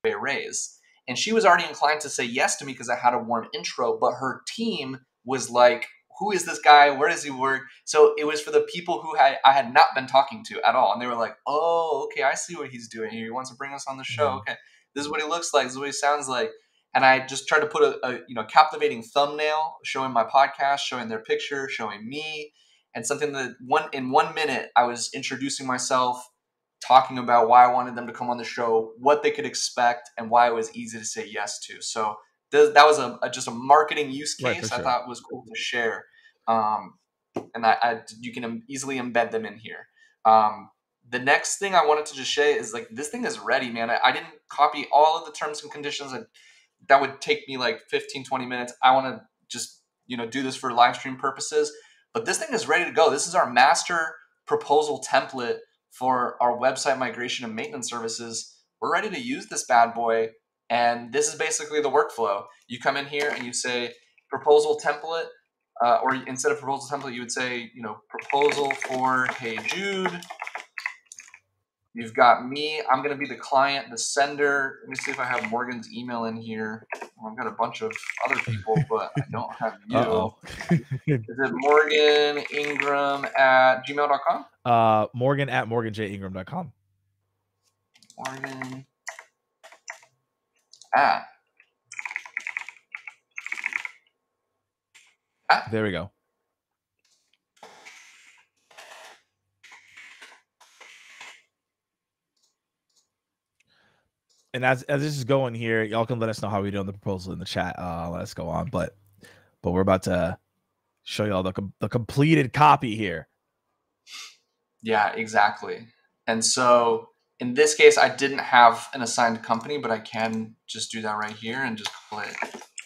Bay Rays. And she was already inclined to say yes to me because I had a warm intro, but her team was like, who is this guy? Where does he work? So it was for the people who had I had not been talking to at all. And they were like, oh, okay, I see what he's doing here. He wants to bring us on the show. Mm-hmm. Okay. This is what he looks like. This is what he sounds like. And I just tried to put a, a you know captivating thumbnail showing my podcast, showing their picture, showing me, and something that one in one minute I was introducing myself, talking about why I wanted them to come on the show, what they could expect, and why it was easy to say yes to. So th- that was a, a, just a marketing use case right, sure. I thought was cool to share. Um, and I, I, you can easily embed them in here. Um, the next thing I wanted to just say is like this thing is ready, man. I, I didn't copy all of the terms and conditions, and that would take me like 15, 20 minutes. I want to just you know do this for live stream purposes, but this thing is ready to go. This is our master proposal template for our website migration and maintenance services, we're ready to use this bad boy. And this is basically the workflow. You come in here and you say proposal template, uh, or instead of proposal template, you would say, you know, proposal for Hey Jude. You've got me. I'm going to be the client, the sender. Let me see if I have Morgan's email in here. Well, I've got a bunch of other people, but I don't have you. Is it Morgan Ingram at gmail.com? Uh, Morgan at morganjingram.com. Morgan at. at. There we go. And as as this is going here, y'all can let us know how we do on the proposal in the chat. Uh, let us go on, but but we're about to show y'all the the completed copy here. Yeah, exactly. And so in this case, I didn't have an assigned company, but I can just do that right here and just click.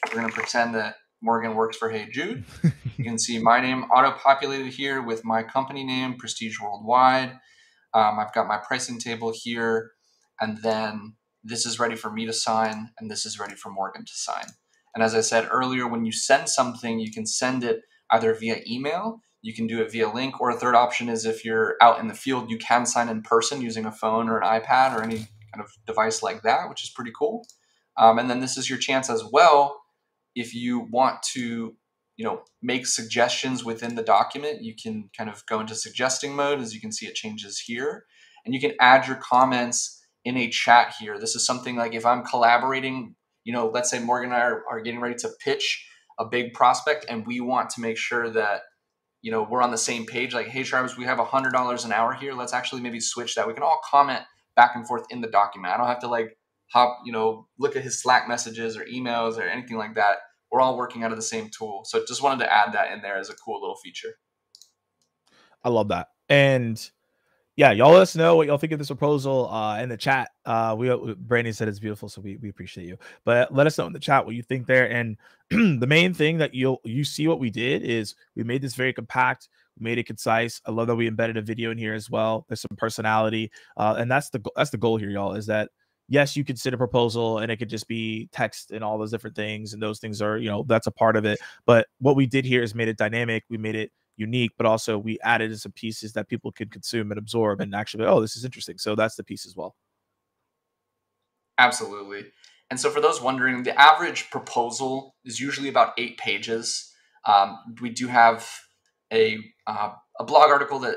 We're gonna pretend that Morgan works for Hey Jude. you can see my name auto populated here with my company name, Prestige Worldwide. Um, I've got my pricing table here, and then this is ready for me to sign, and this is ready for Morgan to sign. And as I said earlier, when you send something, you can send it either via email, you can do it via link, or a third option is if you're out in the field, you can sign in person using a phone or an iPad or any kind of device like that, which is pretty cool. Um, and then this is your chance as well if you want to you know make suggestions within the document you can kind of go into suggesting mode as you can see it changes here and you can add your comments in a chat here. This is something like if I'm collaborating, you know, let's say Morgan and I are, are getting ready to pitch a big prospect and we want to make sure that you know we're on the same page like hey travis we have a hundred dollars an hour here. Let's actually maybe switch that. We can all comment back and forth in the document. I don't have to like hop you know look at his slack messages or emails or anything like that. We're all working out of the same tool. So just wanted to add that in there as a cool little feature. I love that. And yeah, y'all let us know what y'all think of this proposal uh, in the chat. Uh, we uh, Brandon said it's beautiful, so we, we appreciate you. But let us know in the chat what you think there. And the main thing that you'll you see what we did is we made this very compact, made it concise. I love that we embedded a video in here as well. There's some personality, uh, and that's the that's the goal here, y'all. Is that yes, you could send a proposal and it could just be text and all those different things, and those things are you know that's a part of it. But what we did here is made it dynamic. We made it unique, but also we added some pieces that people could consume and absorb and actually, oh, this is interesting. So that's the piece as well. Absolutely. And so, for those wondering, the average proposal is usually about eight pages. Um, we do have a, uh, a blog article that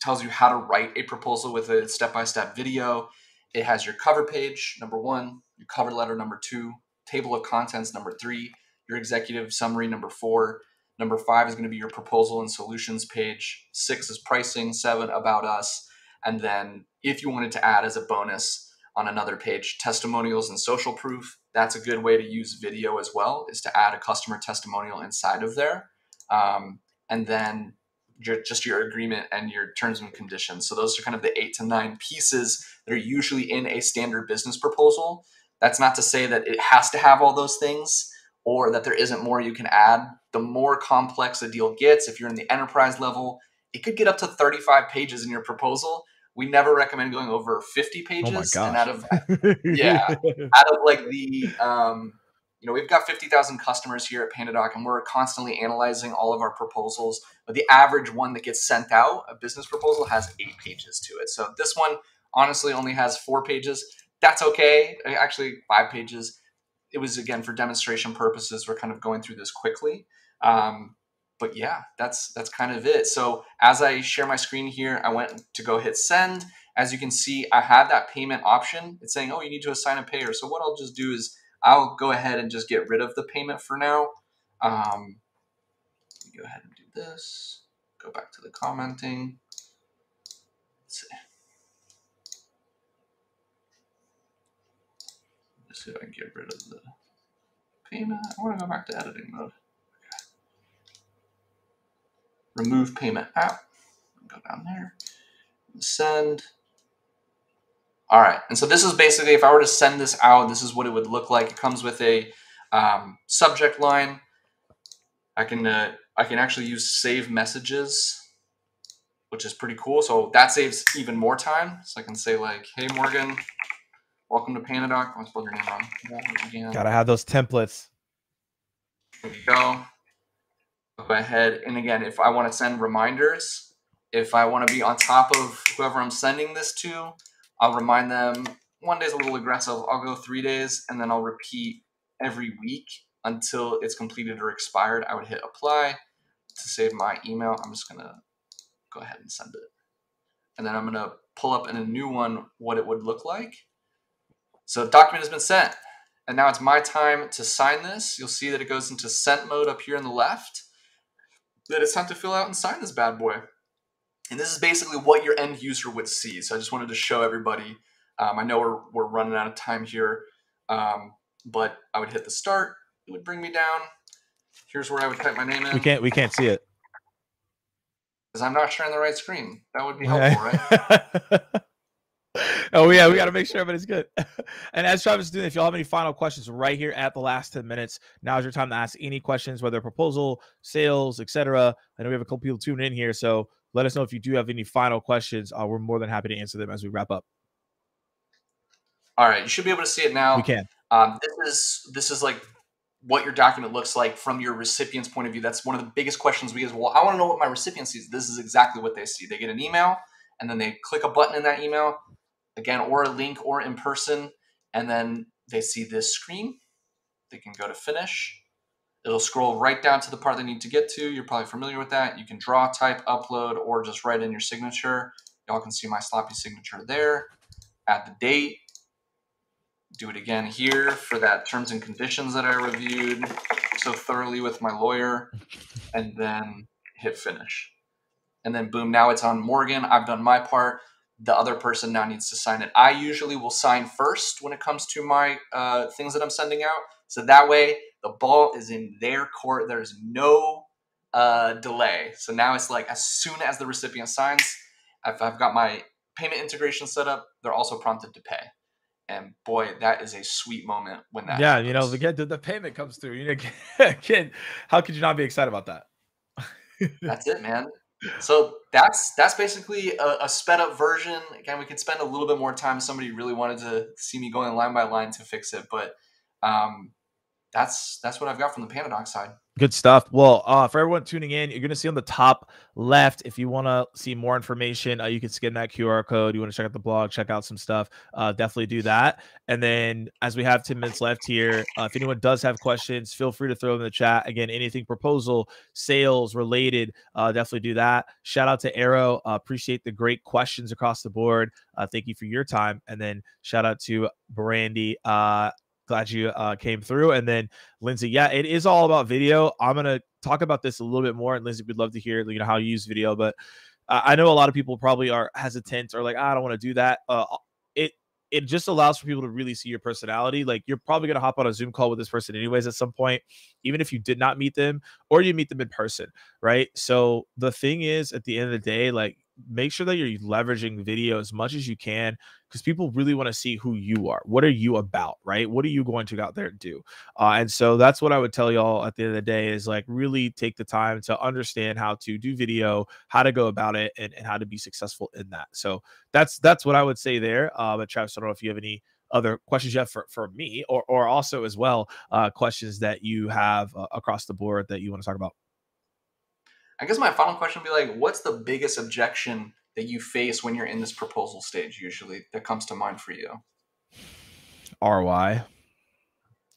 tells you how to write a proposal with a step by step video. It has your cover page, number one, your cover letter, number two, table of contents number three, your executive summary number four, number five is going to be your proposal and solutions page, six is pricing, seven about us, and then if you wanted to add as a bonus on another page testimonials and social proof, that's a good way to use video as well, is to add a customer testimonial inside of there. Um, and then your, just your agreement and your terms and conditions. So those are kind of the eight to nine pieces that are usually in a standard business proposal. That's not to say that it has to have all those things or that there isn't more you can add. The more complex a deal gets, if you're in the enterprise level, it could get up to 35 pages in your proposal. We never recommend going over 50 pages. Oh and out of yeah, out of like the um, you know, we've got 50,000 customers here at PandaDoc and we're constantly analyzing all of our proposals. But the average one that gets sent out, a business proposal, has eight pages to it. So this one honestly only has four pages. That's okay. Actually, five pages. It was again for demonstration purposes. We're kind of going through this quickly. Um, but yeah, that's that's kind of it. So as I share my screen here, I went to go hit send. As you can see, I have that payment option. It's saying, oh, you need to assign a payer. So what I'll just do is I'll go ahead and just get rid of the payment for now. Um, go ahead and do this. Go back to the commenting. Let's see. Let's see if I can get rid of the payment. I want to go back to editing mode. Okay. Remove payment app. Go down there. Send. All right, and so this is basically, if I were to send this out, this is what it would look like. It comes with a um, subject line. I can uh, I can actually use save messages, which is pretty cool. So that saves even more time. So I can say like, "Hey Morgan, welcome to PandaDoc." I spelled your name wrong. Gotta have those templates. There you go. Go ahead, and again, if I want to send reminders, if I want to be on top of whoever I'm sending this to, I'll remind them one day's a little aggressive. I'll go three days and then I'll repeat every week until it's completed or expired. I would hit apply to save my email. I'm just going to go ahead and send it. And then I'm going to pull up in a new one what it would look like. So the document has been sent. And now it's my time to sign this. You'll see that it goes into sent mode up here on the left. That it's time to fill out and sign this bad boy. And this is basically what your end user would see. So I just wanted to show everybody. Um, I know we're, we're running out of time here, um, but I would hit the start. It would bring me down. Here's where I would type my name in. We can't we can't see it because I'm not sharing the right screen. That would be helpful, right? oh yeah, we got to make sure everybody's good. and as Travis is doing, if y'all have any final questions right here at the last 10 minutes, now's your time to ask any questions, whether proposal, sales, etc. I know we have a couple people tuning in here, so let us know if you do have any final questions. Uh, we're more than happy to answer them as we wrap up. All right, you should be able to see it now. We can. Um, this is this is like what your document looks like from your recipient's point of view. That's one of the biggest questions we get. Well, I want to know what my recipient sees. This is exactly what they see. They get an email, and then they click a button in that email, again, or a link, or in person, and then they see this screen. They can go to finish It'll scroll right down to the part they need to get to. You're probably familiar with that. You can draw, type, upload, or just write in your signature. Y'all can see my sloppy signature there. Add the date. Do it again here for that terms and conditions that I reviewed so thoroughly with my lawyer. And then hit finish. And then boom, now it's on Morgan. I've done my part. The other person now needs to sign it. I usually will sign first when it comes to my uh, things that I'm sending out. So that way the ball is in their court. There's no uh, delay. So now it's like as soon as the recipient signs, I've, I've got my payment integration set up. They're also prompted to pay. And boy, that is a sweet moment when that. Yeah, happens. you know, the, the, the payment comes through. You know, kid, how could you not be excited about that? that's it, man. So that's that's basically a, a, sped up version. Again, we could spend a little bit more time. Somebody really wanted to see me going line by line to fix it, but um, that's that's what I've got from the PandaDoc side. Good stuff. Well, uh, for everyone tuning in, you're going to see on the top left, if you want to see more information, uh, you can scan that QR code. You want to check out the blog, check out some stuff, uh, definitely do that. And then, as we have 10 minutes left here, uh, if anyone does have questions, feel free to throw them in the chat. Again, anything proposal, sales related, uh, definitely do that. Shout out to Arrow. Uh, appreciate the great questions across the board. thank you for your time. And then, shout out to Brandy glad you uh, came through. And then Lindsay, yeah, it is all about video. I'm gonna talk about this a little bit more, and Lindsay, we'd love to hear you know how you use video, but uh, I know a lot of people probably are hesitant or like ah, I don't want to do that. Uh, it it just allows for people to really see your personality. Like you're probably gonna hop on a Zoom call with this person anyways at some point, even if you did not meet them or you meet them in person, right? So the thing is, at the end of the day, like make sure that you're leveraging video as much as you can because people really want to see who you are. What are you about, right? What are you going to go out there and do? Uh, and so that's what I would tell y'all at the end of the day is like really take the time to understand how to do video, how to go about it, and, and how to be successful in that. So that's that's what I would say there. Uh, but Travis, I don't know if you have any other questions you have for, for me or, or also as well uh, questions that you have uh, across the board that you want to talk about. I guess my final question would be like, what's the biggest objection that you face when you're in this proposal stage usually that comes to mind for you? ROI.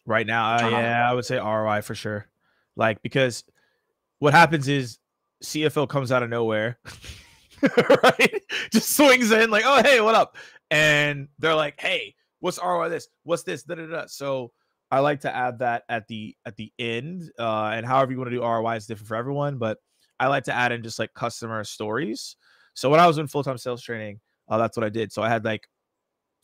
Right now, uh, yeah, I would say ROI for sure. Like because what happens is CFO comes out of nowhere, right? Just swings in like, "Oh, hey, what up?" And they're like, "Hey, what's ROI this? What's this?" Da, da, da. So I like to add that at the at the end, uh, and however you want to do ROI is different for everyone, but I like to add in just like customer stories. So when I was in full time sales training, uh, that's what I did. So I had like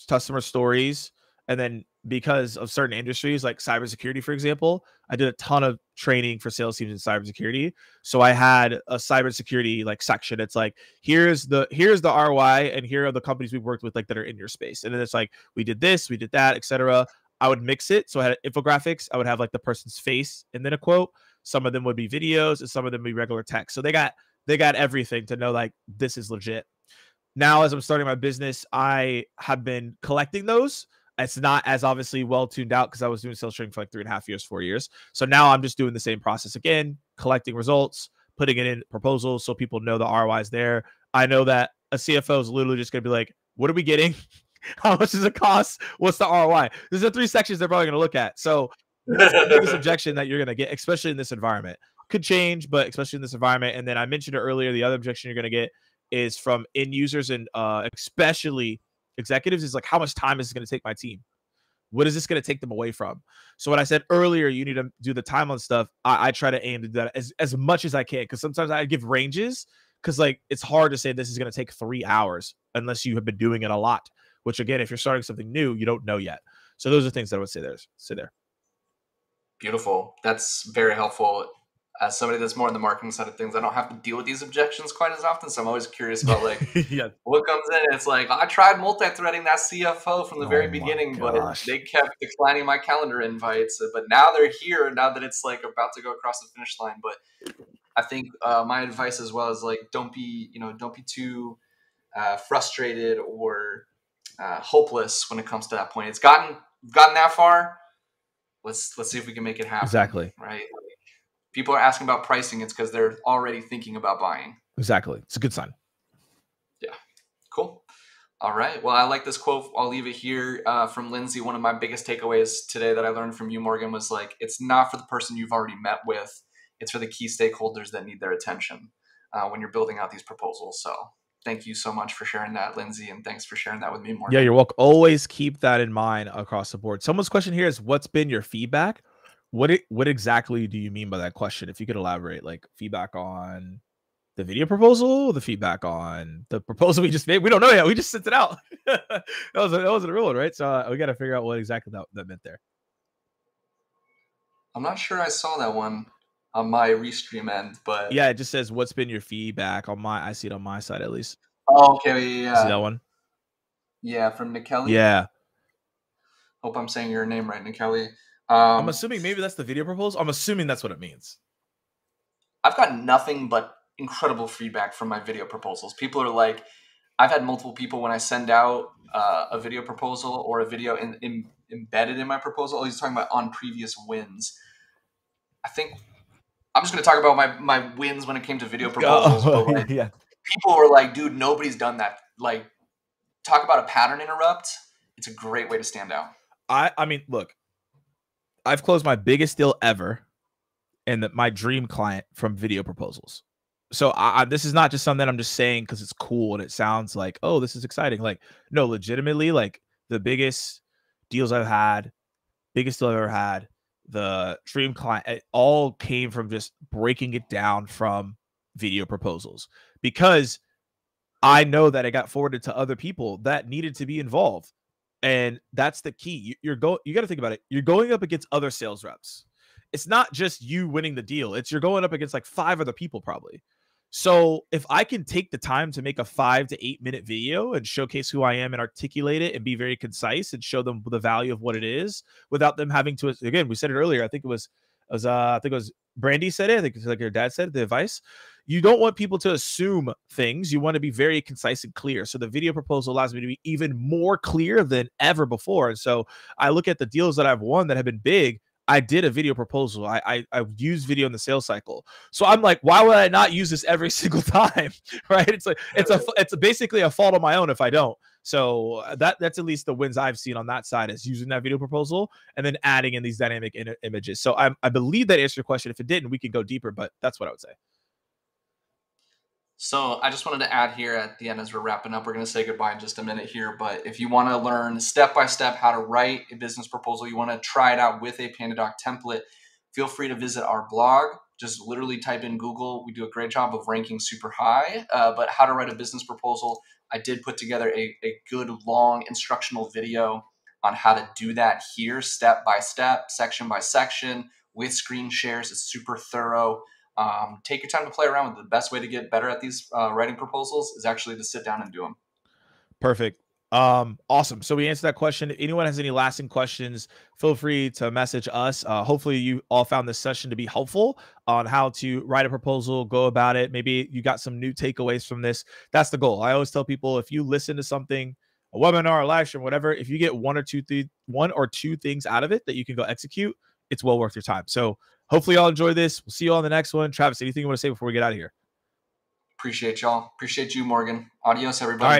customer stories, and then because of certain industries like cybersecurity, for example, I did a ton of training for sales teams in cybersecurity. So I had a cybersecurity like section. It's like here's the here's the ROI, and here are the companies we've worked with like that are in your space. And then it's like we did this, we did that, etc. I would mix it. So I had infographics. I would have like the person's face and then a quote. Some of them would be videos, and some of them would be regular text. So they got they got everything to know like this is legit. Now, as I'm starting my business, I have been collecting those. It's not as obviously well tuned out because I was doing sales training for like three and a half years, four years. So now I'm just doing the same process again, collecting results, putting it in proposals so people know the ROI is there. I know that a CFO is literally just going to be like, what are we getting? How much does it cost? What's the ROI? There's the three sections they're probably going to look at. So biggest objection that you're going to get, especially in this environment. Could change, but especially in this environment. And then I mentioned it earlier. The other objection you're going to get is from end users and uh, especially executives is like, how much time is this going to take my team? What is this going to take them away from? So when I said earlier, you need to do the time on stuff. I, I try to aim to do that as, as much as I can because sometimes I give ranges because like it's hard to say this is going to take three hours unless you have been doing it a lot. Which again, if you're starting something new, you don't know yet. So those are things that I would say there. Say there. Beautiful. That's very helpful. As somebody that's more on the marketing side of things, I don't have to deal with these objections quite as often. So I'm always curious about like yeah. what comes in. It's like I tried multi-threading that CFO from the oh very beginning, but they kept declining my calendar invites. But now they're here. Now that it's like about to go across the finish line. But I think uh, my advice as well is like don't be you know don't be too uh, frustrated or uh, hopeless when it comes to that point. It's gotten gotten that far let's let's see if we can make it happen. Exactly. Right. People are asking about pricing. It's because they're already thinking about buying. Exactly. It's a good sign. Yeah. Cool. All right. Well, I like this quote. I'll leave it here uh, from Lindsay. One of my biggest takeaways today that I learned from you, Morgan, was like, it's not for the person you've already met with. It's for the key stakeholders that need their attention uh, when you're building out these proposals. So thank you so much for sharing that, Lindsay, and thanks for sharing that with me, Morgan. Yeah, you're welcome. Always keep that in mind across the board. Someone's question here is, "What's been your feedback?" What it, what exactly do you mean by that question? If you could elaborate, like feedback on the video proposal, the feedback on the proposal we just made. We don't know yet. We just sent it out. that was a, that wasn't a real one, right? So uh, we got to figure out what exactly that, that meant there. I'm not sure I saw that one on my restream end, but yeah, it just says what's been your feedback on my. I see it on my side at least. Oh, okay, yeah. See that one? Yeah, from Nikeli. Yeah. Hope I'm saying your name right, Nikeli. Um, I'm assuming maybe that's the video proposal. I'm assuming that's what it means. I've got nothing but incredible feedback from my video proposals. People are like, I've had multiple people when I send out uh, a video proposal or a video in, in, embedded in my proposal. Oh, he's talking about on previous wins. I think I'm just going to talk about my my wins when it came to video oh, proposals. Oh, like, yeah. People were like, "Dude, nobody's done that." Like, talk about a pattern interrupt. It's a great way to stand out. I I mean, look, I've closed my biggest deal ever, and my dream client from video proposals. So I, I, this is not just something I'm just saying because it's cool and it sounds like, oh, this is exciting. Like, no, legitimately, like the biggest deals I've had biggest deal I've ever had, the dream client, it all came from just breaking it down from video proposals because I know that it got forwarded to other people that needed to be involved. And that's the key. You, are going you got to think about it. You're going up against other sales reps. It's not just you winning the deal. It's you're going up against like five other people probably. So if I can take the time to make a five to eight minute video and showcase who I am and articulate it and be very concise and show them the value of what it is without them having to again, we said it earlier. I think it was it was uh I think it was Brandy said it. I think it's like your dad said the advice. You don't want people to assume things. You want to be very concise and clear. So the video proposal allows me to be even more clear than ever before. And so I look at the deals that I've won that have been big I did a video proposal. I, I I used video in the sales cycle. So I'm like, why would I not use this every single time? right? It's like it's a it's basically a fault of my own if I don't. So uh, that that's at least the wins I've seen on that side is using that video proposal and then adding in these dynamic in- images. So I I believe that answered your question. If it didn't, we can go deeper, but that's what I would say. So I just wanted to add here at the end as we're wrapping up, we're going to say goodbye in just a minute here. But if you want to learn step by step how to write a business proposal, you want to try it out with a PandaDoc template, feel free to visit our blog. Just literally type in Google. We do a great job of ranking super high. Uh, but how to write a business proposal, I did put together a, a good long instructional video on how to do that here, step by step, section by section, with screen shares. It's super thorough. Um, take your time to play around with it. The best way to get better at these uh, writing proposals is actually to sit down and do them. Perfect. Um, awesome. So we answered that question. If anyone has any lasting questions, feel free to message us. Uh, hopefully, you all found this session to be helpful on how to write a proposal, go about it. Maybe you got some new takeaways from this. That's the goal. I always tell people if you listen to something, a webinar, a live stream, whatever, if you get one or two, one or two things out of it that you can go execute, it's well worth your time. So hopefully y'all enjoy this. We'll see you all on the next one. Travis, anything you want to say before we get out of here? Appreciate y'all. Appreciate you, Morgan. Adios, everybody.